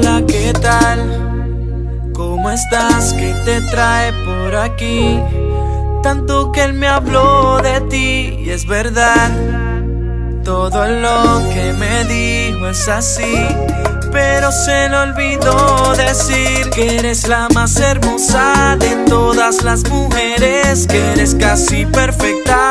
Hola, ¿qué tal? ¿Cómo estás? ¿Qué te trae por aquí? Tanto que él me habló de ti y es verdad Todo lo que me dijo es así Pero se le olvidó decir Que eres la más hermosa de todas las mujeres Que eres casi perfecta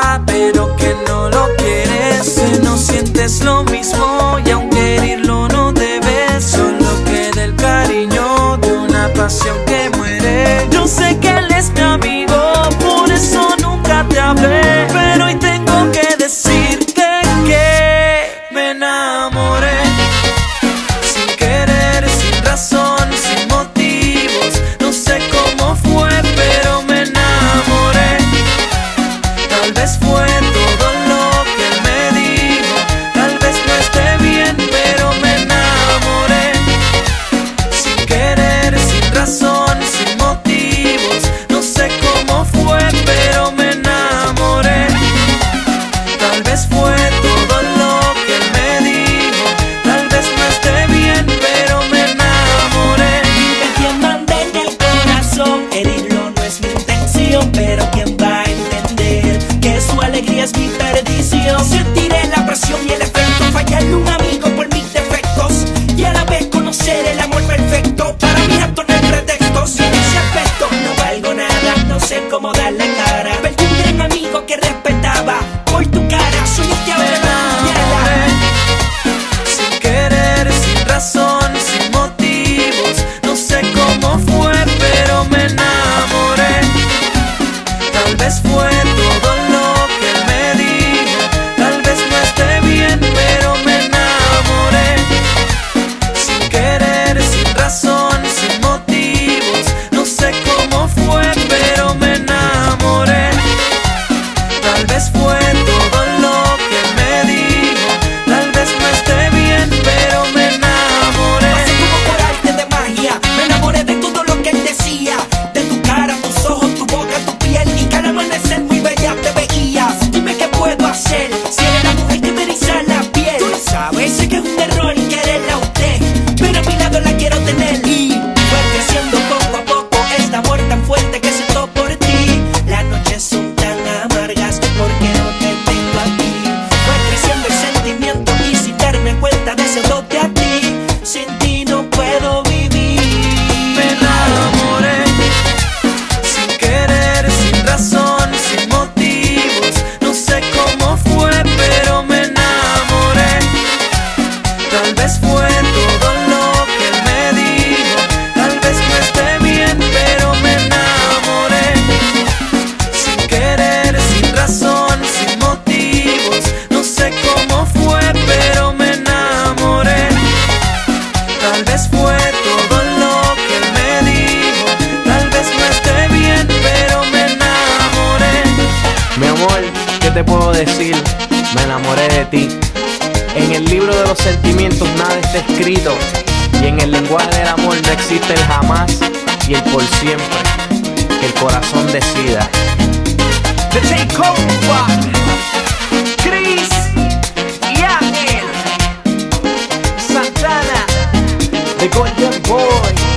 cómo dar la cara. Perdí un gran amigo que respetaba por tu cara. Soñaste ahora la Sin querer, sin razón, sin motivos. No sé cómo fue, pero me enamoré. Tal vez fue todo. te puedo decir? Me enamoré de ti. En el libro de los sentimientos nada está escrito. Y en el lenguaje del amor no existe el jamás y el por siempre. Que el corazón decida. The takeover. Chris y Ángel. Santana. The Golden Boy.